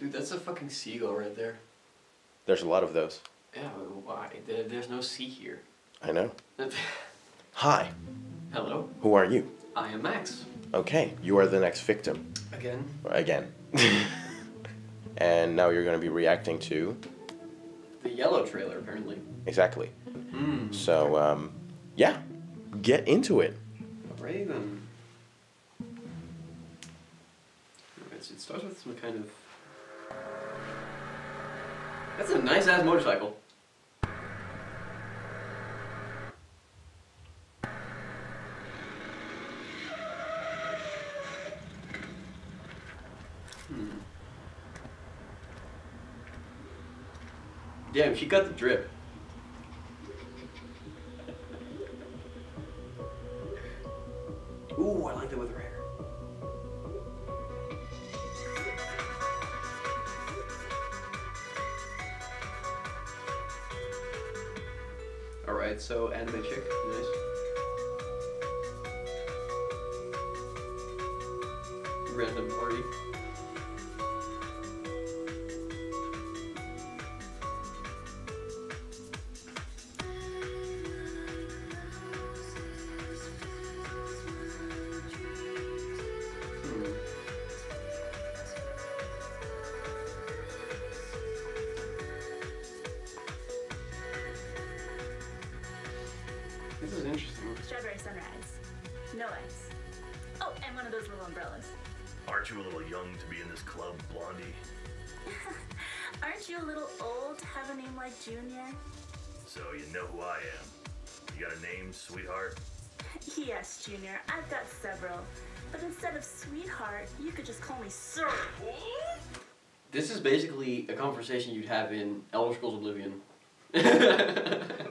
Dude, that's a fucking seagull right there. There's a lot of those. Yeah, why? There, there's no sea here. I know. Hi, Hello, who are you? I am Max. Okay, you are the next victim. Again. Again. and now you're going to be reacting to. The yellow trailer, apparently. Exactly. Hmm. So, um, yeah, get into it. Alright then. Alright, so it starts with some kind of. That's a nice ass motorcycle. Hmm. Damn, she got the drip. Ooh, I like that with her hair. Alright, so anime chick, nice. Random party. This is interesting. Strawberry sunrise. No ice. Oh, and one of those little umbrellas. Aren't you a little young to be in this club, Blondie? Aren't you a little old to have a name like Junior? So you know who I am. You got a name, sweetheart? Yes, Junior, I've got several. But instead of sweetheart, you could just call me Sir. This is basically a conversation you'd have in Elder Scrolls Oblivion.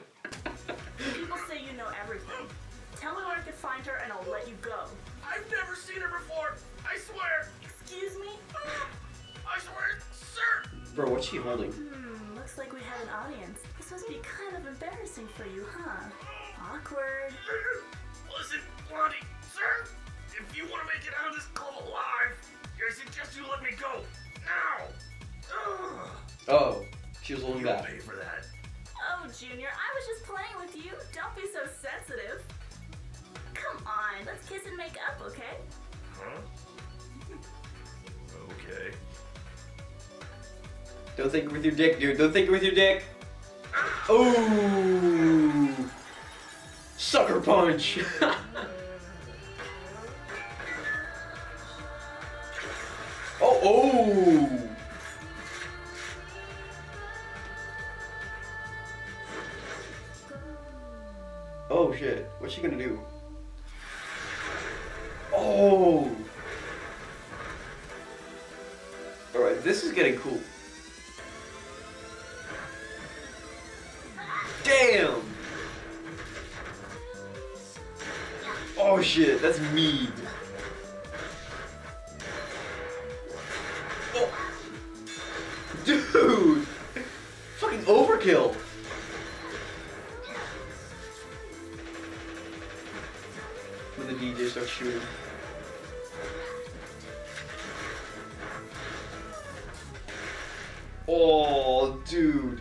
Bro, what's she holding? Hmm, looks like we have an audience. This must be kind of embarrassing for you, huh? Awkward. Listen, Blondie, sir! If you want to make it out of this club alive, I suggest you let me go. Now! Ugh. Oh, she was holding You'll back. pay for that. Oh, Junior, I was just playing with you. Don't be so sensitive. Come on, let's kiss and make up, okay? Huh? Okay. Don't think with your dick, dude. Don't think with your dick. Ooh. Sucker punch. oh, oh. Oh shit. What's she gonna do? Oh. Alright, this is getting cool. Oh shit, that's mean. Oh. Dude! Fucking overkill! When the DJ starts shooting. Oh, dude.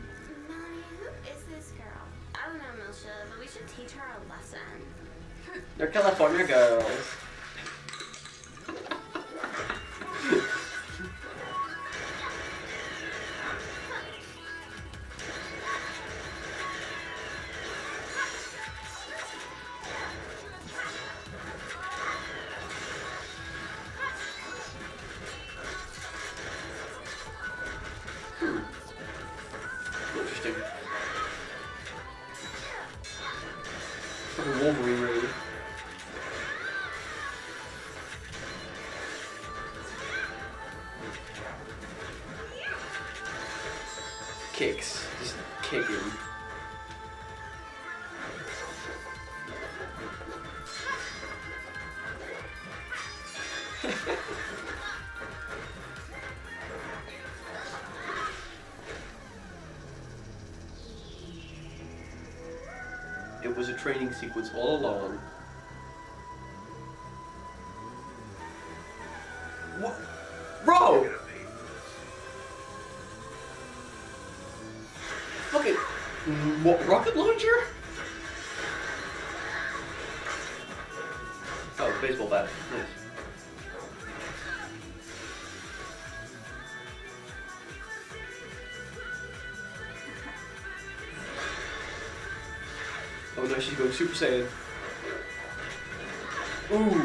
They're California girls. Kicks. Just kicking. It was a training sequence all along. What? Bro! What, rocket launcher? Oh, baseball bat. Nice. Oh no, she's going Super Saiyan. Ooh.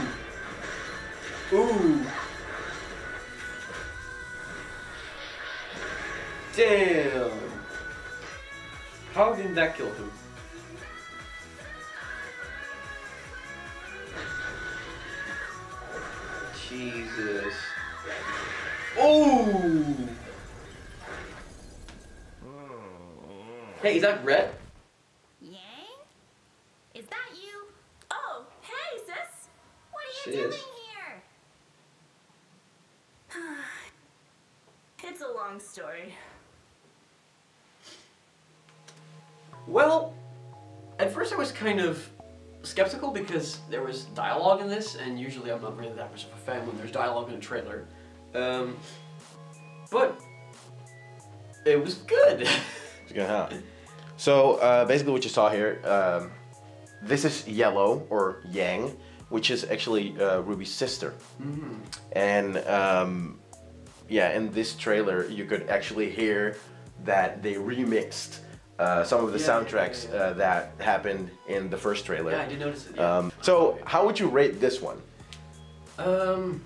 Ooh. Damn. How did that kill him? Jesus. Oh. Hey, is that Red? Yang? Is that you? Oh, hey, sis. What are you Sis. doing here? it's a long story. Well, at first I was kind of skeptical because there was dialogue in this, and usually I'm not really that much of a fan when there's dialogue in a trailer. Um, but it was good. It's gonna help. So uh, basically, what you saw here, um, this is Yellow or Yang, which is actually uh, Ruby's sister. And um, yeah, in this trailer, you could actually hear that they remixed uh, some of the Yeah, soundtracks yeah, yeah. Uh, that happened in the first trailer. yeah, I did notice it. Um, so how would you rate this one? Um,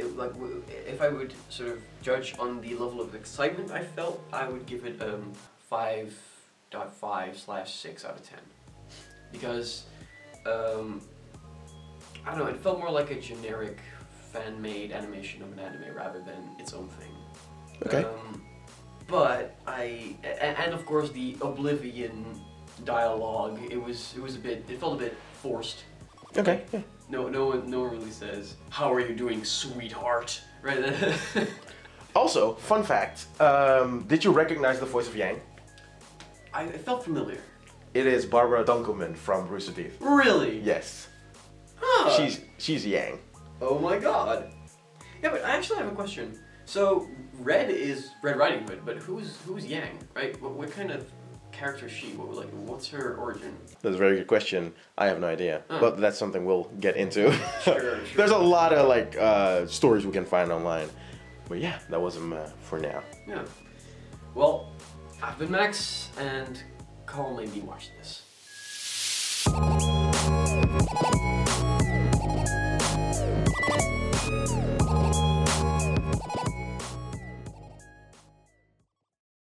it, like if I would sort of judge on the level of excitement I felt, I would give it um five dot five slash six out of ten, because um I don't know, it felt more like a generic fan-made animation of an anime rather than its own thing. Okay. Um, but I and of course the Oblivion dialogue, it was it was a bit it felt a bit forced. Okay. yeah. No, no one, no one really says, "How are you doing, sweetheart?" Right? Also, fun fact: um, Did you recognize the voice of Yang? I it felt familiar. It is Barbara Dunkelman from Rooster Teeth. Really? Yes, Huh. she's she's Yang. Oh my god. Yeah, but I actually have a question. So Red is Red Riding Hood, but who's who's Yang, right? What, what kind of character is she? What, like, what's her origin? That's a very good question. I have no idea, but that's something we'll get into. sure, sure. There's a lot of like uh, stories we can find online, but yeah, that was them uh, for now. Yeah. Well, I've been Max, and Carl made me watch this.